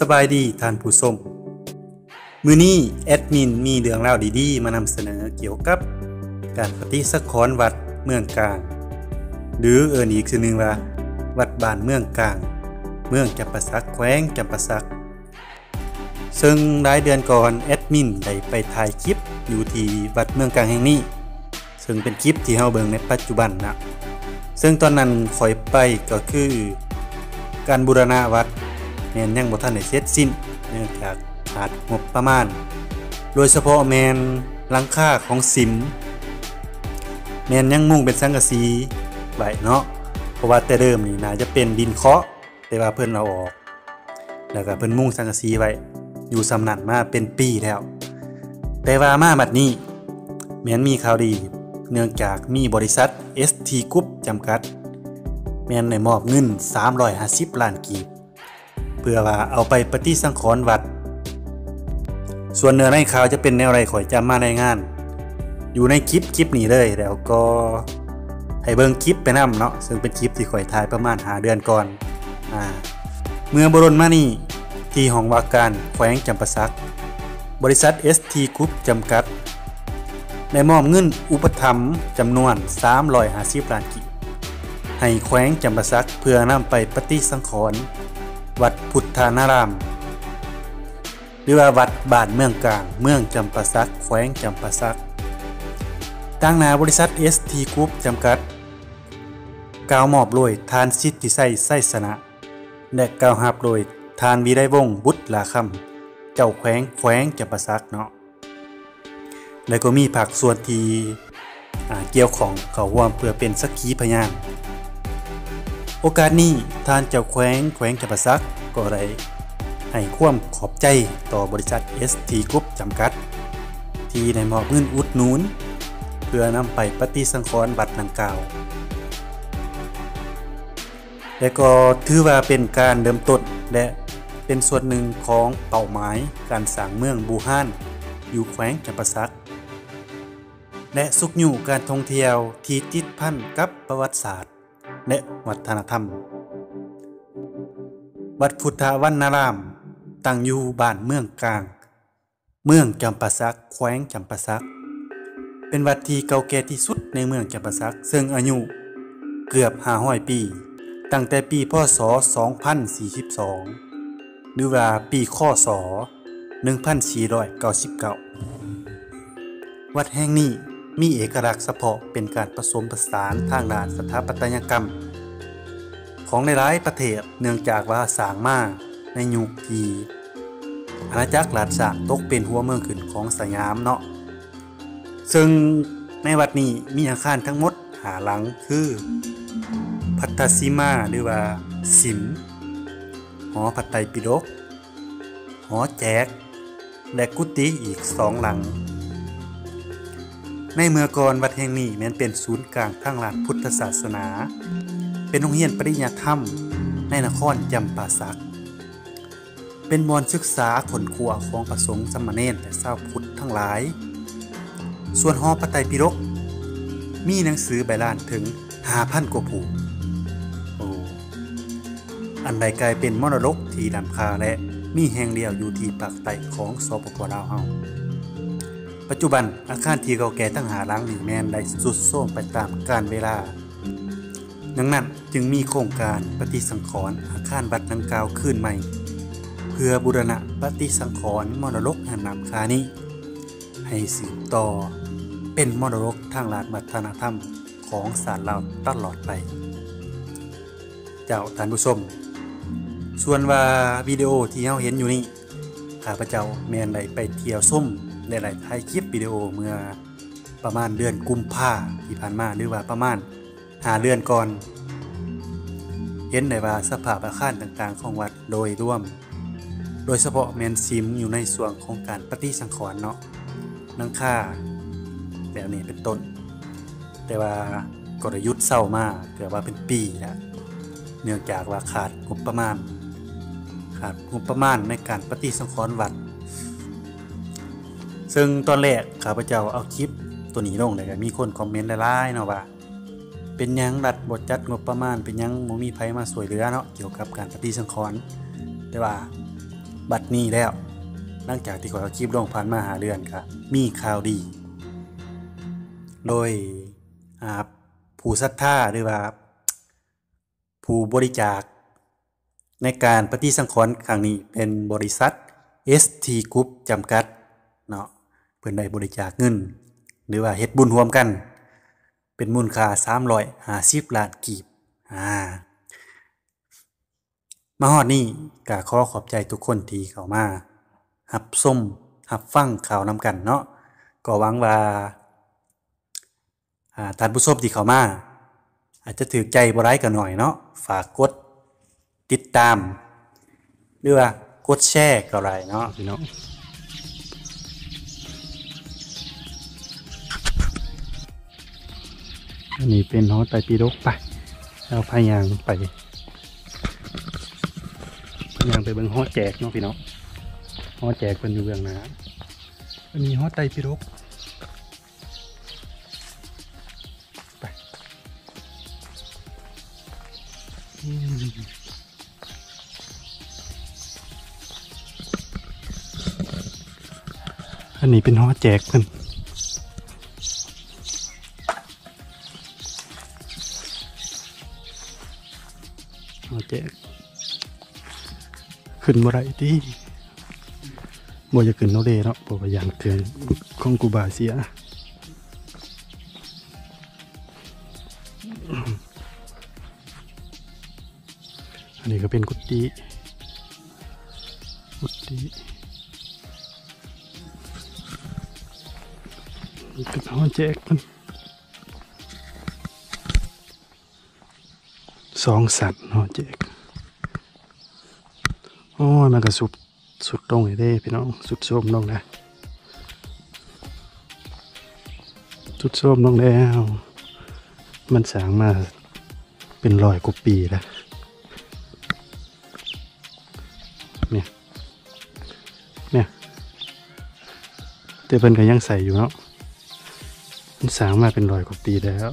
สบายดีท่านผู้ชมมือนี้แอดมินมีเรื่องราวดีๆ มานำเสนอเกี่ยวกับ การปฏิสักรวัดเมืองกลาง หรือเอินอีกชื่อนึงว่า วัดบ้านเมืองกลาง เมืองจำปาสักแขวงจำปาสัก ซึ่งหลายเดือนก่อนแอดมินได้ไปถ่ายคลิปอยู่ที่วัดเมืองกลางแห่งนี้ ซึ่งเป็นคลิปที่เฮาเบิ่งในปัจจุบันนะซึ่งตอนนั้นข่อยไปก็คือ การบูรณะวัด แมนยังบ่ทันได้เสร็จสิ้นเนื่องจากขาดงบประมาณ โดยเฉพาะแมนลังค่าของสิม แมนยังมุ่งเป็นสังกะสีไว้เนาะเพราะว่าแต่เดิมนี่น่าจะเป็นดินเคาะแต่ว่าเพิ่นเอาออก แล้วก็เพิ่นมุ่งสังกะสีไว้อยู่สำนักมาเป็นปีแล้ว แต่ว่ามาบัดนี้ แมนมีข่าวดี เนื่องจากมีบริษัท ST Group จำกัด แมนได้มอบเงิน 350 ล้านกีบ พื่อว่าเอาไปปฏิสังขรณ์วัด ส่วนเนื้อในข่าวจะเป็นแนวไรข่อยจำมารายงาน อยู่ในคลิปคลิปนี้เลยแล้วก็ให้เบิ่งคลิปไปนํเนาะซึ่งเป็นคลิปที่ข่อยถ่ายประมาณหาเดือนก่อนอ่าเมื่อบรนมานี่ที่ห้องว่าการแขวงจำปาสัก บริษัท ST Group จำกัดได้มอบเงินอุปถัมภ์จำนวน 350ล้านกีบให้แขวงจำปาสักเพื่อนำไปปฏิสังขรณ์ วัดพุทธานาราม หรือว่าวัดบ้านเมืองกลาง เมืองจำปาสักแขวงจำปาสักตั้งหนาบริษัท ST Group จำกัดกาวมอบโดยทานสิทธิไส้ไส้สนะและกาวหับโดยทานวีได้วงบุตรลาคำเจ้าแขวงแขวงจำปาสักเนาะแล้วก็มีผักส่วนทีเกี่ยวของเขาร่วมเพื่อเป็นสักขีพยาน โอกาสนี้ทานเจ้าแขวงแขวงจำปาสักก็ได้ให้ความขอบใจต่อบริษัท ST Group จำกัด ที่ได้มอบเงินอุดหนุน เพื่อนำไปปฏิสังขรณ์บัตรดังกล่าว และก็ถือว่าเป็นการเริ่มต้นและเป็นส่วนหนึ่งของเป้าหมายการสร้างเมืองบูฮาน อยู่แขวงจำปาสัก และสุกอยู่การท่องเที่ยวที่ติดพันกับประวัติศาสตร์ และวัฒนธรรม วัดพุทธวันนาราม ตั้งอยู่บ้านเมืองกลาง เมืองจำปาสักแขวงจำปาสัก เป็นวัดที่เก่าแก่ที่สุดในเมืองจำปาสัก ซึ่งอายุเกือบ500ปี ตั้งแต่ปีพศ 2042 หรือว่าปีข้อศ1499 วัดแห่งนี้ มีเอกลักษณ์เฉพาะเป็นการผสมผสานทางด้านสถาปัตยกรรม ของในหลายประเทศเนื่องจากว่าสร้างมาในยุคที่อาณาจักรลานสร้าตกเป็นหัวเมืองขึ้นของสยามเนาะซึ่งในวัดนี้มีอาคารทั้งหมดหาหลังคือ พัตตาซีมาหรือว่า สิมหอพัตไตรปิฎกหอแจก และกุฏิอีกสองหลัง ในเมื่อก่อนวัดแห่งนี้แม้นเป็นศูนย์กลางทางหลักพุทธศาสนา เป็นโรงเรียนปริญญาธรรม ในนครจำปาสัก เป็นมอนศึกษาขนขวของประสงค์สมณเณรและชาวพุทธทั้งหลาย ส่วนหอพระไตรปิฎกมีหนังสือใบลานถึง5,000กว่าผูโอ้อันใดกลายเป็นมรดกที่ดำคาและมีแห่งเดียวอยู่ที่ปากใต้ของสปปลาวเฮา ปัจจุบันอาคารที่เก่าแก่ทั้งหาหลังนี่แมนได้สุดโทรมไปตามกาลเวลา ดังนั้นจึงมีโครงการปฏิสังขรณ์อาคารวัดดังกล่าวขึ้นใหม่ เพื่อบูรณะปฏิสังขรณ์มรดกแห่งนำคานี้ ให้สืบต่อเป็นมรดกทางราชวัฒนธรรมของศาสตร์เราตลอดไป เจ้าท่านผู้ชม ส่วนว่าวิดีโอที่เราเห็นอยู่นี่ข้าพเจ้าแมนได้ไปเที่ยวส้ม หลายถ่ายคลิปวิดีโอเมื่อประมาณเดือนกุมภาที่ผ่านมาหรือว่าประมาณหาเดือนก่อน เห็นได้ว่าสภาพอาคารต่างๆ ของวัดโดยรวม โดยเฉพาะแมนซิมอยู่ในส่วนของการปฏิสังขรณ์เนาะนังค่าแบบนี้เป็นต้น แต่ว่ากลยุทธ์เศร้ามากเกือบว่าเป็นปีแล้วเนื่องจากว่าขาดงบประมาณ ขาดงบประมาณในการปฏิสังขรณ์วัด ซึ่งตอนแรกข้าพเจ้าเอาคลิปตัวนี้ลงเลยก็มีคนคอมเมนต์หลายๆเนาะว่าเป็นยังรัฐบทจัดงบประมาณ เป็นยังบ่มีไผมาสวยเหลือเนาะเกี่ยวกับการปฏิสังขรณ์แต่ว่าบัดนี้แล้วหลังจากที่ขอยเอาคลิปลงผ่านมาหาเดือนครับมีข่าวดี โดยผู้ศรัทธาหรือว่า ผู้บริจาค ในการปฏิสังขรณ์ครั้งนี้เป็นบริษัท ST Group จำกัด พิ่นได้บริจาคเงิน หรือว่าเฮ็ดบุญร่วมกัน เป็นมูลค่า350ล้านกีบอ่ามาฮอดนี้ก็ขอขอบใจทุกคนที่เข้ามารับส้มรับฟังข่าวนำกันเนาะก็หวังว่าอ่าท่านผู้ชมที่เข้ามา อาจจะถือใจบ่ร้ายกันหน่อยเนาะฝากกดติดตาม หรือว่ากดแชร์ก็ไรเนาะพี่น้อง อันนี้เป็นหอไตปีรกไปเราพายางไปพายางไปเบิ่งหอแจกเนาะพี่น้องหอแจกเป็นอยู่เบื้องหน้าอันนี้หอไตปีรกไปอันนี้เป็นหอแจกเพิ่น ขึ้นบ่ได้ติบ่จะขึ้นโนเดเนาะเพระว่าอย่างเถื่อนของกูบาเสียอันนี้ก็เป็นกุฏิกุฏินี่เป็นห้องแจกมันสองสัตว์ห้องแจก โอ้มันก็สุดสุดตรงเลยเด้พี่น้องสุดโสมลงนะสุดโสมลงแล้ว มันสางมาเป็นรอยกว่าปีแล้วเนี่ยเนี่ยแต่เพิ่นก็ยังใส่อยู่เนาะมันสางมาเป็นรอยกว่าปีแล้ว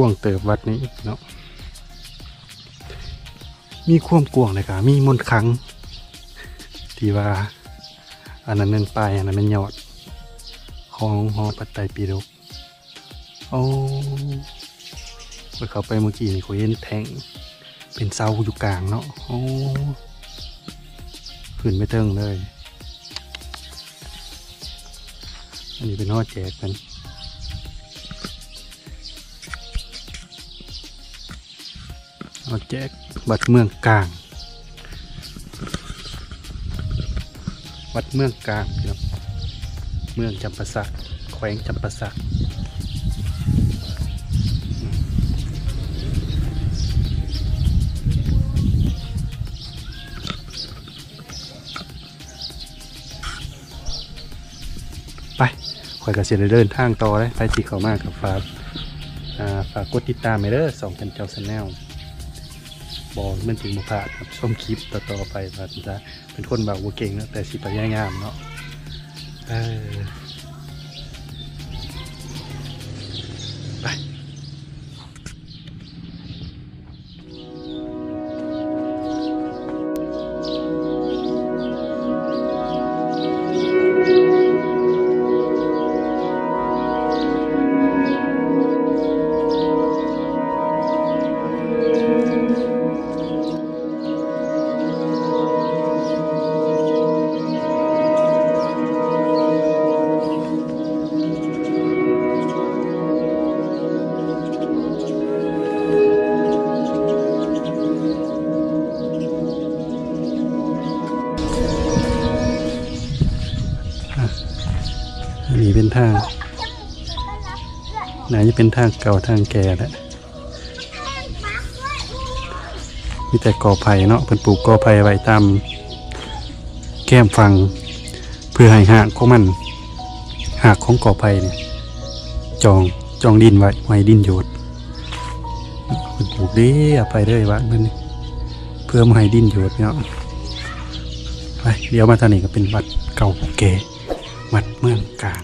วางเติบวัดนี้เนาะมีความกวางเลยค่ะมีมนขัง ที่ว่า อันนั้นเป็นปลายอันนั้นเป็นยอด ของหอปัตไตปีดกโอ้ไปเข้าไปเมื่อกี้นี่เขาเห็นแทงเป็นเสาอยู่กลางเนาะโอ้ขึ้นไม่เทิงเลย อันนี้เป็นหอแจกกัน หอแจกบัดเมืองกลาง วัดเมืองกลางครับเมืองจำปาสักแขวงจำปาสักไปข่อยกระเสียเดินทางต่อเลยไปที่เขามากกับฝากอ่าฝากกดติดตามไปเด้อสองกันเจ้าแนล บอกมันถึงบุพาดครับชมคลิปต่อๆไปว่าจะเป็นคนแบบว่าเก่งนะแต่สิพยายามเนาะเออ ไหนจะเป็นทางเก่าทางแก่แหละมีแต่กอไผ่เนาะเป็นปลูกกอไผ่ไว้ตามแก้มฟังเพื่อให้หากของมันหากของกอไผ่เนี่ยจองจองดินไว้ไว้ดินโยดเป็นปลูกด้อไปเรื่อยวะมันนี่เพื่อไม่ให้ดินโยดเนาะไปเดี๋ยวมาทางนี้ก็เป็นวัดเก่าแก่วัดเมืองกลาง